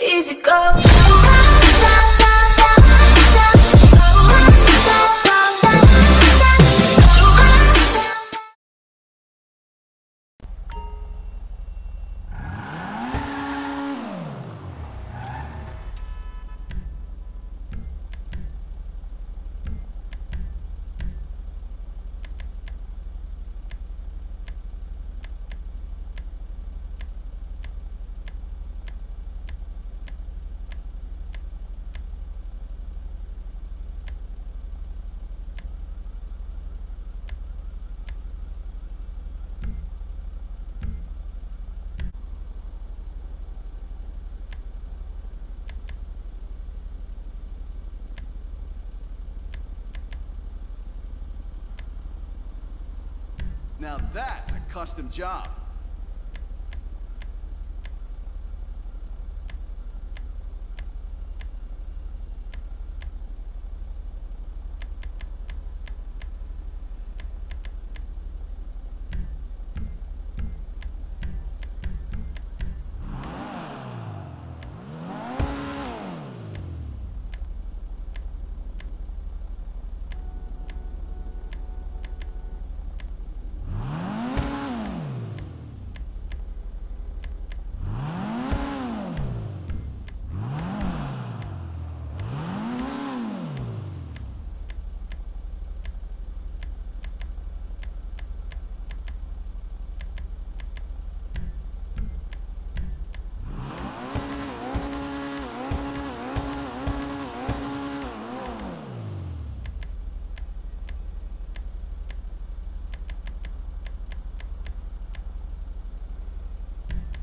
Easy go. Now that's a custom job.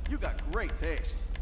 You got great taste.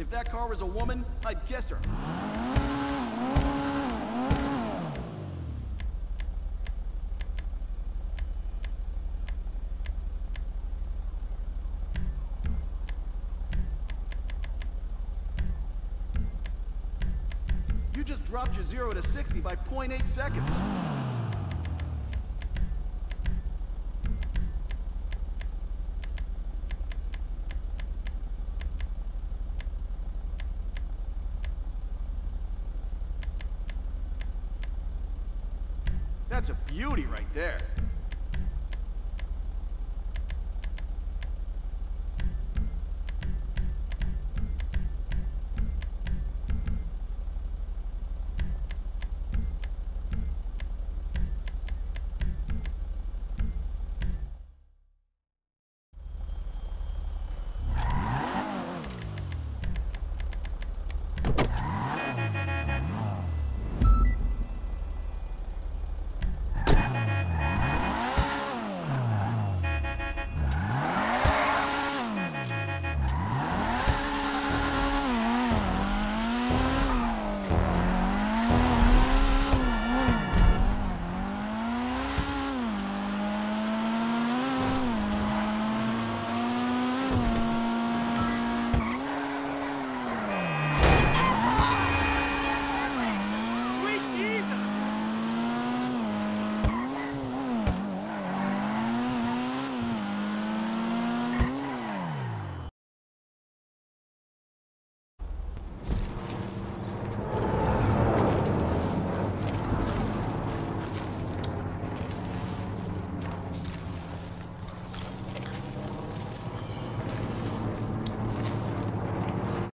If that car was a woman, I'd guess her. You just dropped your 0 to 60 by 0.8 seconds. That's a beauty right there.